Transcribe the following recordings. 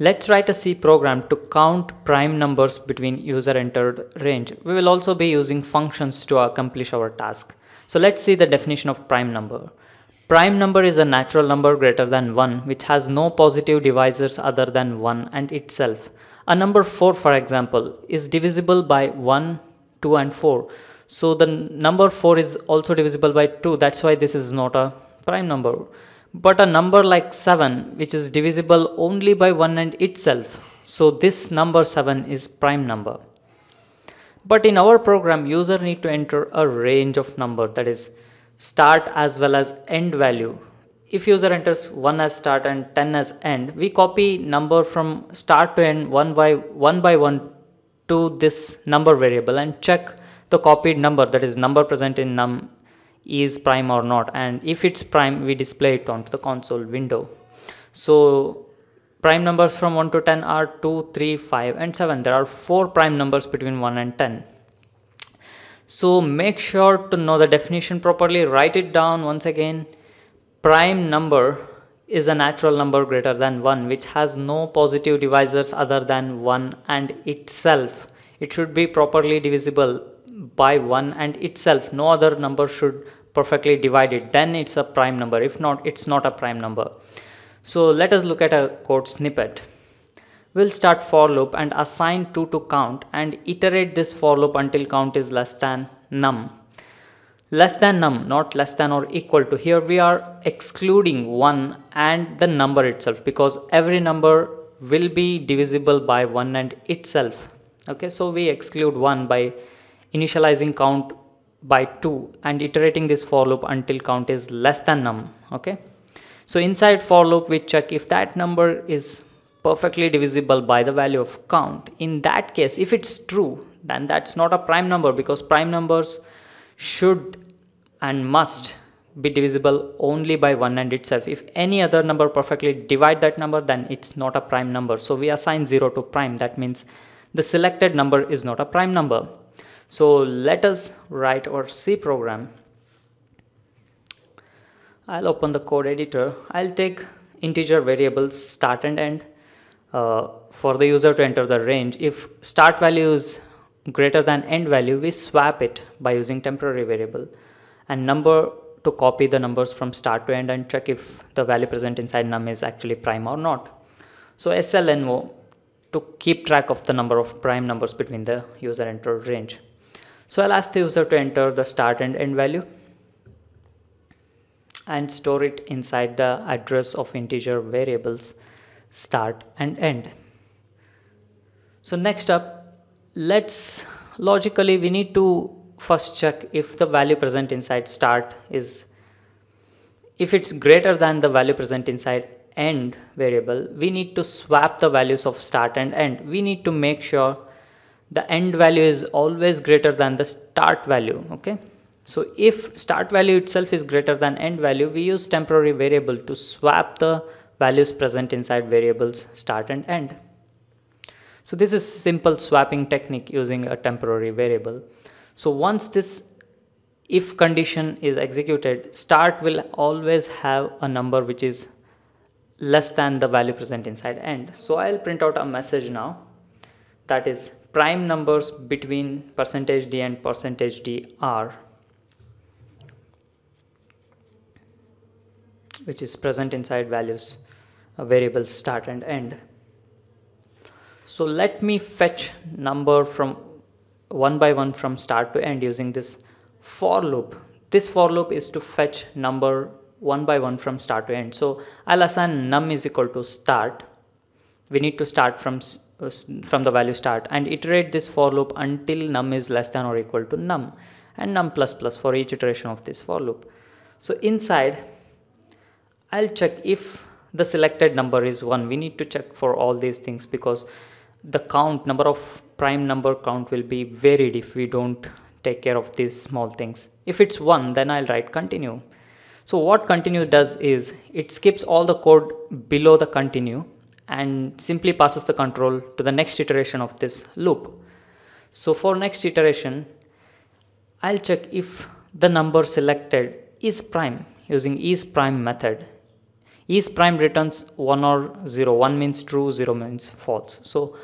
Let's write a C program to count prime numbers between user entered range. We will also be using functions to accomplish our task. So let's see the definition of prime number. Prime number is a natural number greater than 1 which has no positive divisors other than 1 and itself. A number 4 for example is divisible by 1, 2 and 4. So the number 4 is also divisible by 2 that's why this is not a prime number. But a number like 7 which is divisible only by 1 and itself. So this number 7 is prime number. But in our program user need to enter a range of number that is start as well as end value. If user enters 1 as start and 10 as end, we copy number from start to end one by one by one to this number variable and check the copied number that is number present in num is prime or not and if it's prime we display it onto the console window. So prime numbers from 1 to 10 are 2, 3, 5 and 7. There are 4 prime numbers between 1 and 10. So make sure to know the definition properly, write it down once again. Prime number is a natural number greater than 1 which has no positive divisors other than 1 and itself. It should be properly divisible by 1 and itself. No other number should perfectly divided. Then it's a prime number. If not, it's not a prime number. So let us look at a code snippet. We'll start for loop and assign 2 to count and iterate this for loop until count is less than num. Less than num, not less than or equal to. Here we are excluding 1 and the number itself because every number will be divisible by 1 and itself. Okay, so we exclude 1 by initializing count by 2 and iterating this for loop until count is less than num. Okay, so inside for loop we check if that number is perfectly divisible by the value of count. In that case, if it's true, then that's not a prime number because prime numbers should and must be divisible only by 1 and itself. If any other number perfectly divide that number, then it's not a prime number. So we assign 0 to prime. That means the selected number is not a prime number. So let us write our C program. I'll open the code editor. I'll take integer variables start and end uh, for the user to enter the range. If start value is greater than end value, we swap it by using temporary variable and number to copy the numbers from start to end and check if the value present inside num is actually prime or not. So SLNO to keep track of the number of prime numbers between the user entered range. So I'll ask the user to enter the start and end value and store it inside the address of integer variables start and end. So next up, let's logically we need to first check if the value present inside start is if it's greater than the value present inside end variable we need to swap the values of start and end we need to make sure the end value is always greater than the start value okay so if start value itself is greater than end value we use temporary variable to swap the values present inside variables start and end. So this is simple swapping technique using a temporary variable. So once this if condition is executed, start will always have a number which is less than the value present inside end. So I'll print out a message now that is prime numbers between percentage %d and percentage %d are which is present inside values variables start and end. So let me fetch number from one by one from start to end using this for loop. This for loop is to fetch number one by one from start to end. So I'll assign num is equal to start. We need to start from from the value start and iterate this for loop until num is less than or equal to num and num plus plus for each iteration of this for loop. So inside I'll check if the selected number is 1 we need to check for all these things because the count number of prime number count will be varied if we don't take care of these small things. If it's 1 then I'll write continue. So what continue does is it skips all the code below the continue and simply passes the control to the next iteration of this loop. So for next iteration I'll check if the number selected is prime using is prime method. Is prime returns 1 or 0 1 means true 0 means false. So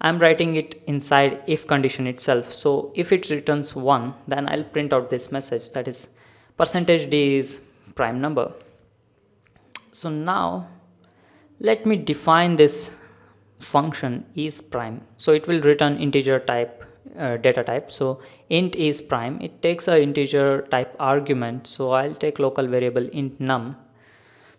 i'm writing it inside if condition itself. So if it returns 1 then i'll print out this message. That is percentage d is prime number. So now let me define this function is prime so it will return integer type uh, data type so int is prime it takes a integer type argument so i'll take local variable int num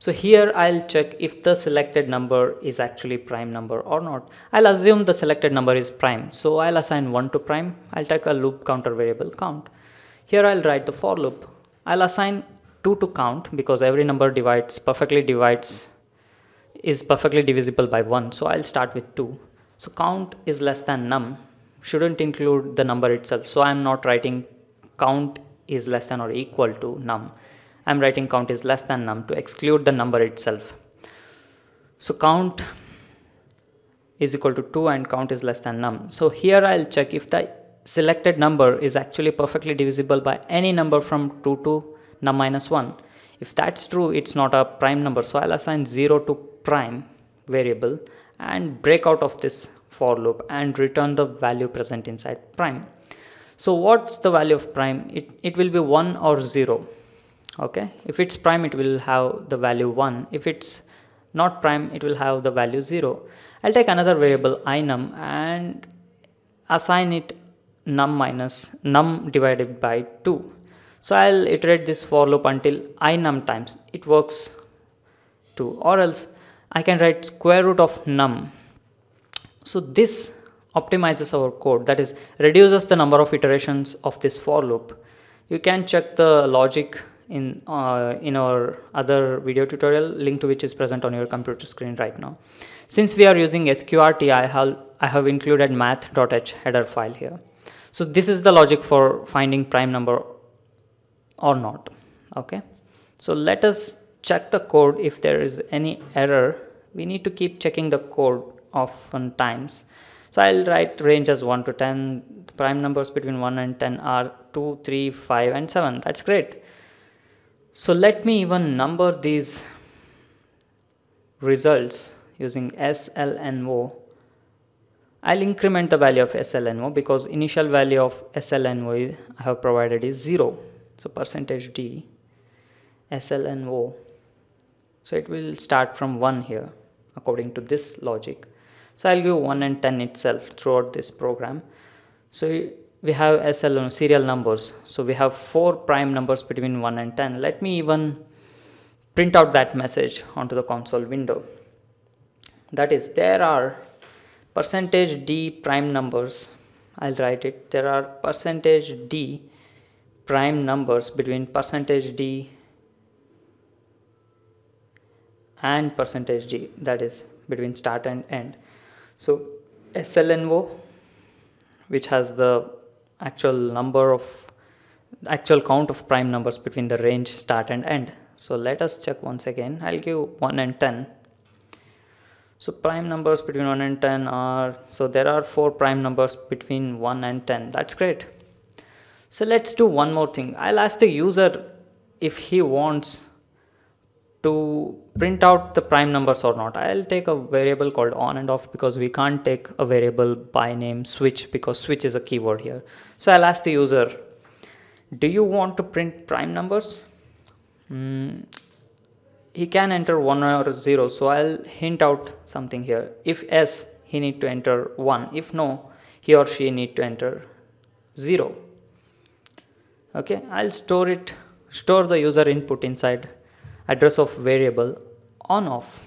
so here I'll check if the selected number is actually prime number or not. I'll assume the selected number is prime. So I'll assign 1 to prime. I'll take a loop counter variable count. Here I'll write the for loop. I'll assign 2 to count because every number divides perfectly divides is perfectly divisible by 1 so I'll start with 2 so count is less than num shouldn't include the number itself. So I'm not writing count is less than or equal to num. I'm writing count is less than num to exclude the number itself. So count is equal to 2 and count is less than num. So here I'll check if the selected number is actually perfectly divisible by any number from 2 to num minus 1 if that's true it's not a prime number so I'll assign 0 to prime variable and break out of this for loop and return the value present inside prime. So what's the value of prime? It, it will be 1 or 0 okay? If it's prime it will have the value 1 if it's not prime it will have the value 0 I'll take another variable inum and assign it num minus num divided by 2 so I'll iterate this for loop until i num times. It works 2 or else I can write square root of num. So this optimizes our code that is reduces the number of iterations of this for loop. You can check the logic in uh, in our other video tutorial link to which is present on your computer screen right now. Since we are using sqrt I have I have included math.h header file here. So this is the logic for finding prime number or not okay so let us check the code if there is any error we need to keep checking the code often times. So i'll write range as 1 to 10 the prime numbers between 1 and 10 are 2 3 5 and 7 that's great. So let me even number these results using slno I'll increment the value of slno because initial value of slno I have provided is 0 so percentage d slno so it will start from 1 here according to this logic. So i'll give 1 and 10 itself throughout this program. So we have slno serial numbers. So we have four prime numbers between 1 and 10 let me even print out that message onto the console window. That is there are percentage d prime numbers. I'll write it. There are percentage d prime numbers between percentage d and percentage d that is between start and end. So slno which has the actual number of actual count of prime numbers between the range start and end. So let us check once again. I'll give 1 and 10 so prime numbers between 1 and 10 are so there are four prime numbers between 1 and 10 that's great. So let's do one more thing. I'll ask the user if he wants to print out the prime numbers or not. I'll take a variable called on and off because we can't take a variable by name switch because switch is a keyword here. So I'll ask the user, do you want to print prime numbers? Mm, he can enter 1 or 0 so I'll hint out something here. If S he need to enter 1 if no he or she need to enter 0 okay I'll store it store the user input inside address of variable on off.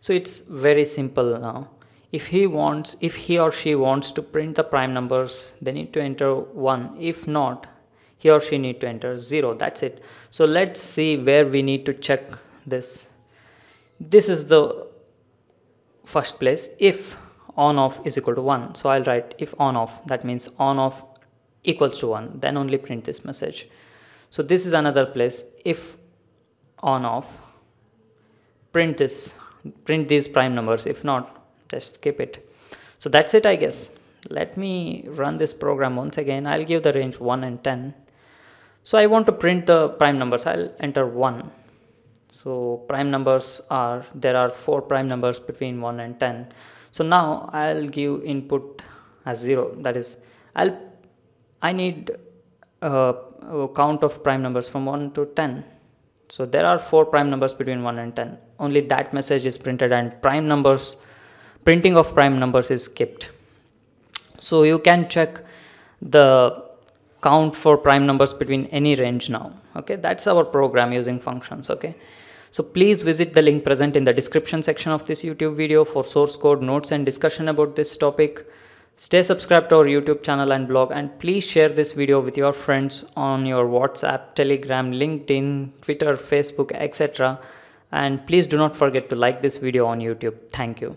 So it's very simple now. If he wants if he or she wants to print the prime numbers they need to enter 1 if not he or she need to enter 0 that's it. So let's see where we need to check this. This is the first place. If on off is equal to 1 so i'll write if on off. That means on off equals to 1 then only print this message so this is another place. If on off print this print these prime numbers. If not just skip it. So that's it i guess. Let me run this program once again. I'll give the range 1 and 10 so i want to print the prime numbers. I'll enter 1 so prime numbers are there are four prime numbers between 1 and 10 so now i'll give input as 0 that is i'll i need Uh, a count of prime numbers from 1 to 10 so there are four prime numbers between 1 and 10 only that message is printed and prime numbers printing of prime numbers is skipped so you can check the count for prime numbers between any range now. Okay that's our program using functions okay? So please visit the link present in the description section of this youtube video for source code notes and discussion about this topic stay subscribed to our youtube channel and blog and please share this video with your friends on your whatsapp telegram linkedin twitter facebook etc and please do not forget to like this video on youtube. Thank you